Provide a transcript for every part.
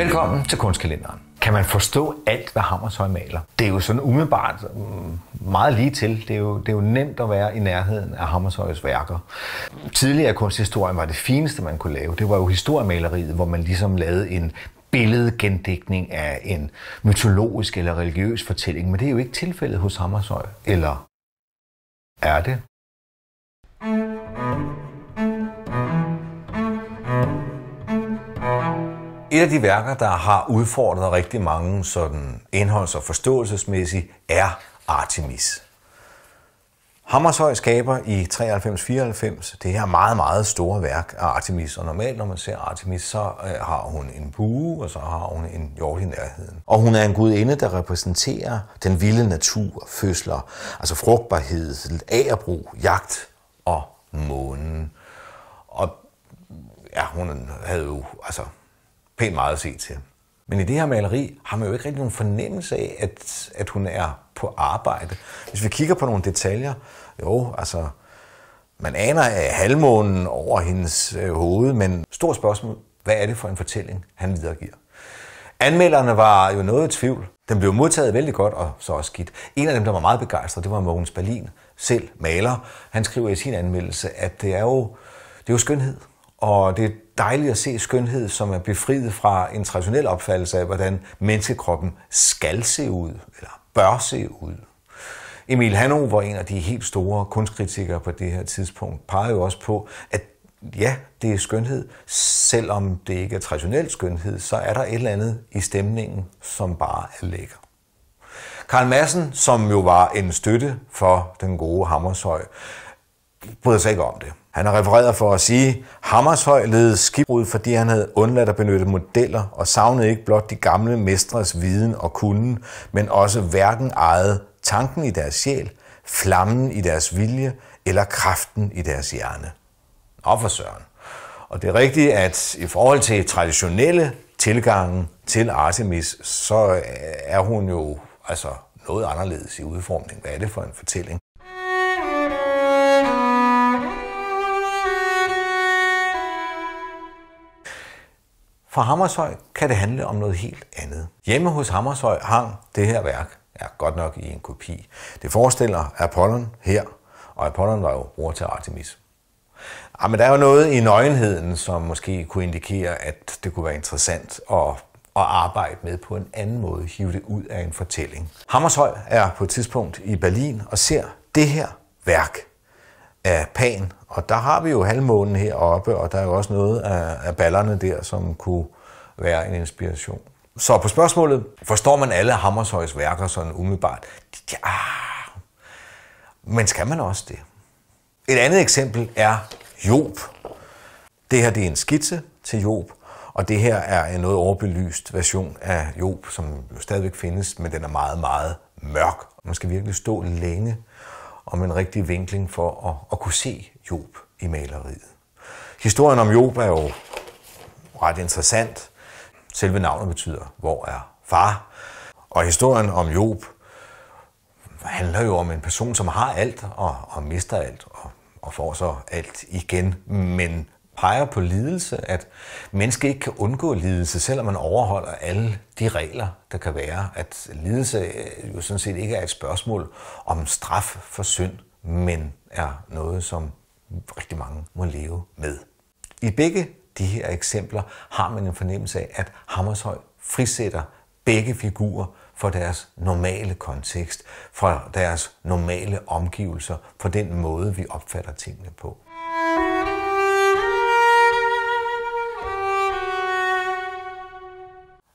Velkommen til kunstkalenderen. Kan man forstå alt, hvad Hammershøj maler? Det er jo sådan umiddelbart mm, meget lige til. Det er, jo, det er jo nemt at være i nærheden af Hammershøjs værker. Tidligere kunsthistorien var det fineste, man kunne lave. Det var jo historiemaleriet, hvor man ligesom lavede en billedgendækning af en mytologisk eller religiøs fortælling. Men det er jo ikke tilfældet hos Hammershøj. Eller er det? Et af de værker, der har udfordret rigtig mange sådan indholds- og forståelsesmæssigt, er Artemis. Hammershøj skaber i 93-94 det her meget, meget store værk af Artemis. Og normalt, når man ser Artemis, så øh, har hun en bue, og så har hun en hjort i nærheden. Og hun er en gudinde, der repræsenterer den vilde natur, fødsler, altså frugtbarhed, agerbrug, jagt og månen. Og ja, hun havde jo altså, pænt meget at se til. Men i det her maleri har man jo ikke rigtig nogen fornemmelse af, at, at hun er på arbejde. Hvis vi kigger på nogle detaljer, jo, altså, man aner af halvmånen over hendes øh, hoved, men stort spørgsmål, hvad er det for en fortælling, han videregiver? Anmelderne var jo noget i tvivl. Den blev modtaget vældig godt, og så også skidt. En af dem, der var meget begejstret, det var Mogens Berlin, selv maler. Han skriver i sin anmeldelse, at det er jo, det er jo skønhed. Og det er dejligt at se skønhed, som er befriet fra en traditionel opfattelse af, hvordan menneskekroppen skal se ud, eller bør se ud. Emil Hanover, en af de helt store kunstkritikere på det her tidspunkt, peger jo også på, at ja, det er skønhed. Selvom det ikke er traditionel skønhed, så er der et eller andet i stemningen, som bare er lækker. Karl Madsen, som jo var en støtte for den gode Hammershøj, bryder sig ikke om det. Han har refereret for at sige, Hammershøj led skibbrud, fordi han havde undladt at benytte modeller og savnede ikke blot de gamle mestres viden og kunden, men også hverken ejede tanken i deres sjæl, flammen i deres vilje eller kraften i deres hjerne. Og for søren. Og det er rigtigt, at i forhold til traditionelle tilgange til Artemis, så er hun jo altså noget anderledes i udformning. Hvad er det for en fortælling? For Hammershøj kan det handle om noget helt andet. Hjemme hos Hammershøj hang det her værk, ja, godt nok i en kopi. Det forestiller Apollon her, og Apollon var jo bror til Artemis. Ja, men der er jo noget i nøgenheden, som måske kunne indikere, at det kunne være interessant at, at arbejde med på en anden måde, hive det ud af en fortælling. Hammershøj er på et tidspunkt i Berlin og ser det her værk af Pan. Og der har vi jo halvmånen heroppe, og der er jo også noget af, af ballerne der, som kunne være en inspiration. Så på spørgsmålet, forstår man alle Hammershøjs værker sådan umiddelbart? Ja, men skal man også det? Et andet eksempel er Job. Det her det er en skitse til Job, og det her er en noget overbelyst version af Job, som jo stadigvæk findes, men den er meget, meget mørk. Man skal virkelig stå længe om en rigtig vinkling for at, at kunne se Job i maleriet. Historien om Job er jo ret interessant. Selve navnet betyder, hvor er far? Og historien om Job handler jo om en person, som har alt og, og mister alt og, og får så alt igen, men peger på lidelse, at mennesket ikke kan undgå lidelse, selvom man overholder alle de regler, der kan være. At lidelse øh, jo sådan set ikke er et spørgsmål om straf for synd, men er noget, som rigtig mange må leve med. I begge de her eksempler har man en fornemmelse af, at Hammershøj frisætter begge figurer for deres normale kontekst, fra deres normale omgivelser, for den måde, vi opfatter tingene på.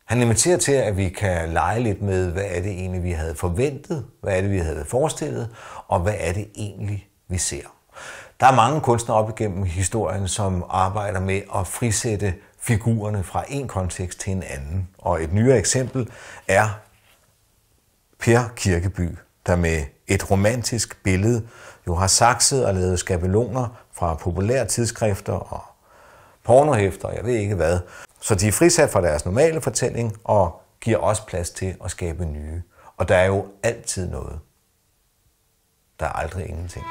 Han inviterer til, at vi kan lege lidt med, hvad er det egentlig, vi havde forventet, hvad er det, vi havde forestillet, og hvad er det egentlig, vi ser. Der er mange kunstnere op igennem historien, som arbejder med at frisætte figurerne fra en kontekst til en anden. Og et nyere eksempel er Per Kirkeby, der med et romantisk billede jo har sakset og lavet skabeloner fra populære tidsskrifter og pornohæfter, jeg ved ikke hvad. Så de er frisat fra deres normale fortælling og giver også plads til at skabe nye. Og der er jo altid noget. Der er aldrig ingenting.